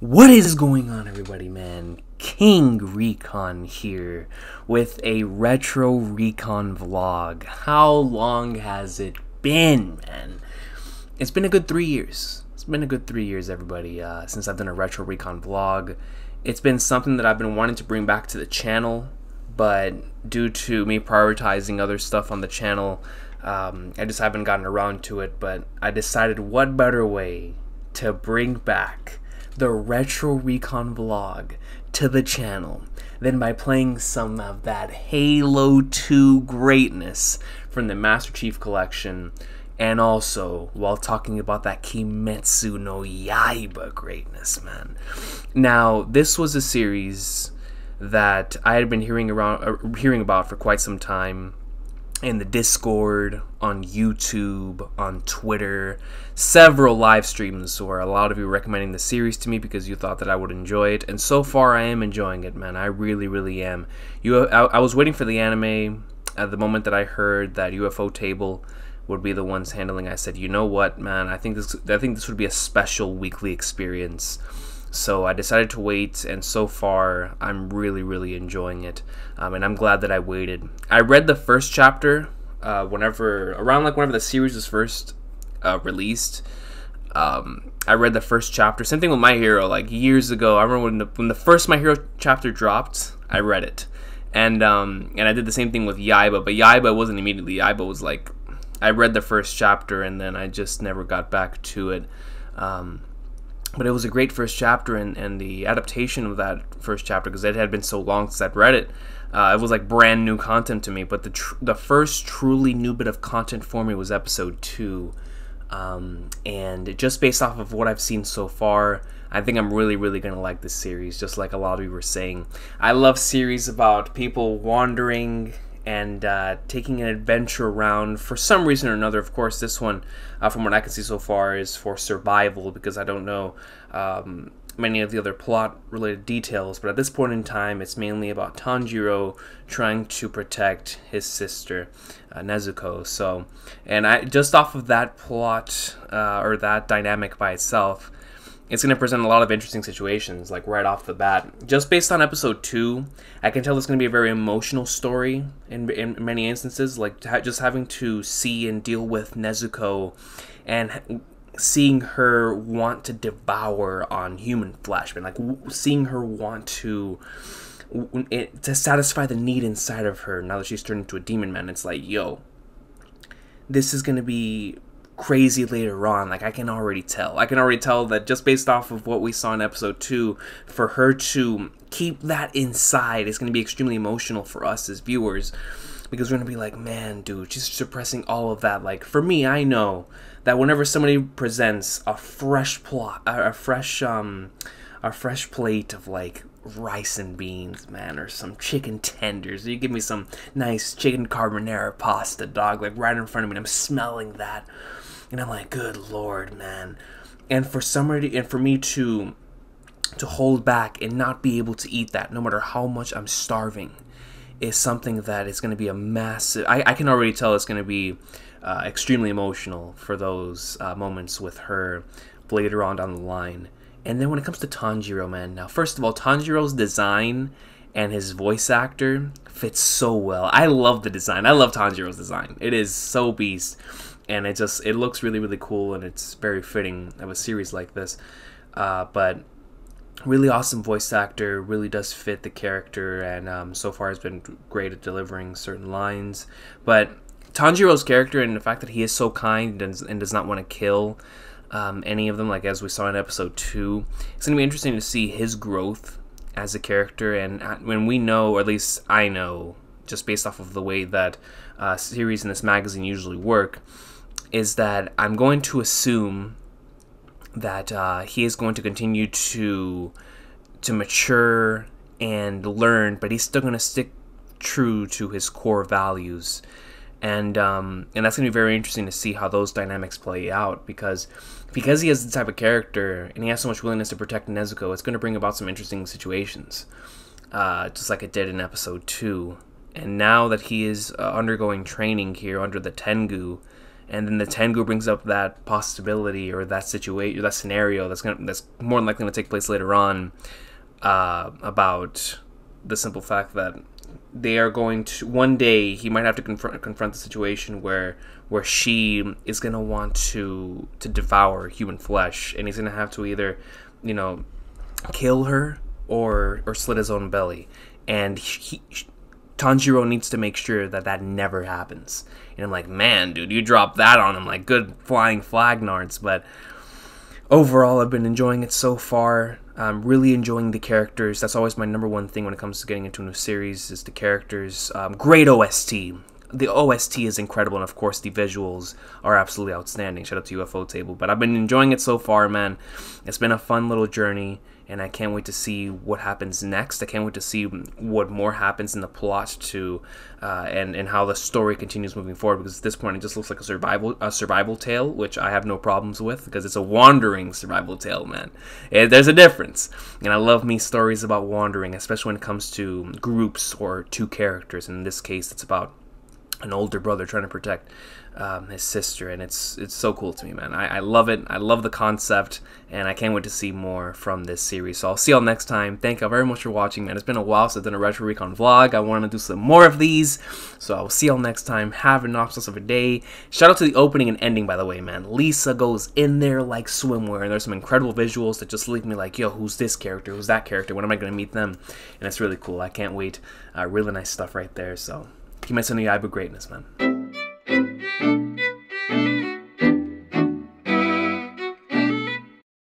What is going on, everybody, man? King Recon here with a retro recon vlog. How long has it been, man? It's been a good three years. It's been a good three years, everybody, uh, since I've done a retro recon vlog. It's been something that I've been wanting to bring back to the channel, but due to me prioritizing other stuff on the channel, um, I just haven't gotten around to it. But I decided what better way to bring back the Retro Recon vlog to the channel than by playing some of that Halo 2 greatness from the Master Chief Collection and also while talking about that Kimetsu no Yaiba greatness, man. Now, this was a series that I had been hearing around uh, hearing about for quite some time in the Discord, on YouTube, on Twitter, several live streams where a lot of you recommending the series to me because you thought that I would enjoy it, and so far I am enjoying it, man. I really, really am. You, I, I was waiting for the anime at the moment that I heard that Ufotable would be the ones handling. I said, you know what, man? I think this, I think this would be a special weekly experience. So I decided to wait, and so far I'm really, really enjoying it, um, and I'm glad that I waited. I read the first chapter uh, whenever around like whenever the series was first uh, released. Um, I read the first chapter. Same thing with My Hero, like years ago. I remember when the, when the first My Hero chapter dropped, I read it, and um, and I did the same thing with Yaiba, but Yaiba wasn't immediately. Yaiba was like, I read the first chapter and then I just never got back to it. Um, but it was a great first chapter and, and the adaptation of that first chapter because it had been so long since I'd read it. Uh, it was like brand new content to me. But the tr- the first truly new bit of content for me was episode two, um, and just based off of what I've seen so far, I think I'm really really gonna like this series. Just like a lot of you were saying, I love series about people wandering and uh, taking an adventure around for some reason or another. Of course, this one, uh, from what I can see so far, is for survival because I don't know um, many of the other plot related details. But at this point in time, it's mainly about Tanjiro trying to protect his sister uh, Nezuko. So, and I just off of that plot uh, or that dynamic by itself it's going to present a lot of interesting situations, like right off the bat. Just based on episode two, I can tell it's going to be a very emotional story in, in many instances, like just having to see and deal with Nezuko and seeing her want to devour on human flesh, and like seeing her want to it, to satisfy the need inside of her now that she's turned into a demon man. It's like, yo, this is going to be crazy later on. Like I can already tell. I can already tell that just based off of what we saw in episode two, for her to keep that inside is going to be extremely emotional for us as viewers. Because we're gonna be like, man, dude, she's suppressing all of that. Like, for me, I know that whenever somebody presents a fresh plot, a fresh, um, a fresh plate of like rice and beans, man, or some chicken tenders. You give me some nice chicken carbonara pasta, dog, like right in front of me, and I'm smelling that. And I'm like, good lord, man. And for somebody and for me to to hold back and not be able to eat that, no matter how much I'm starving, is something that is going to be a massive. I, I can already tell it's going to be uh, extremely emotional for those uh, moments with her later on down the line. And then when it comes to Tanjiro, man, now first of all, Tanjiro's design and his voice actor fits so well. I love the design. I love Tanjiro's design. It is so beast, and it just it looks really really cool, and it's very fitting of a series like this. Uh, but really awesome voice actor, really does fit the character, and um, so far has been great at delivering certain lines. But Tanjiro's character and the fact that he is so kind and, and does not want to kill um, any of them, like as we saw in episode two. It's going to be interesting to see his growth as a character. And when we know, or at least I know, just based off of the way that uh, series in this magazine usually work, is that I'm going to assume that uh, he is going to continue to to mature and learn, but he's still going to stick true to his core values and um, and that's gonna be very interesting to see how those dynamics play out because because he has the type of character and he has so much willingness to protect Nezuko, it's gonna bring about some interesting situations, uh, just like it did in episode two. And now that he is uh, undergoing training here under the Tengu, and then the Tengu brings up that possibility or that situation, that scenario that's gonna that's more than likely going to take place later on uh, about the simple fact that they are going to one day he might have to confront confront the situation where where she is going to want to to devour human flesh. And he's going to have to either you know kill her or or slit his own belly. And he, Tanjiro needs to make sure that that never happens. And I'm like, man, dude, you dropped that on him like good flying flag nards. But overall, I've been enjoying it so far. I'm really enjoying the characters. That's always my number one thing when it comes to getting into a new series is the characters. Um, great OST. The OST is incredible, and of course, the visuals are absolutely outstanding. Shout out to Ufotable. But I've been enjoying it so far, man. It's been a fun little journey and I can't wait to see what happens next. I can't wait to see what more happens in the plot to, uh, and and how the story continues moving forward. Because at this point, it just looks like a survival a survival tale, which I have no problems with because it's a wandering survival tale, man. And there's a difference, and I love me stories about wandering, especially when it comes to groups or two characters. And in this case, it's about an older brother trying to protect um, his sister, and it's it's so cool to me, man. I, I love it. I love the concept, and I can't wait to see more from this series. So I'll see y'all next time. Thank you very much for watching, man. It's been a while since I've done a Retro Recon vlog. I want to do some more of these, so I will see y'all next time. Have an awesome of a day. Shout out to the opening and ending, by the way, man. Lisa goes in there like swimwear, and there's some incredible visuals that just leave me like, yo, who's this character? Who's that character? When am I going to meet them? And it's really cool. I can't wait. Uh, really nice stuff right there. So keep my the eye of greatness, man.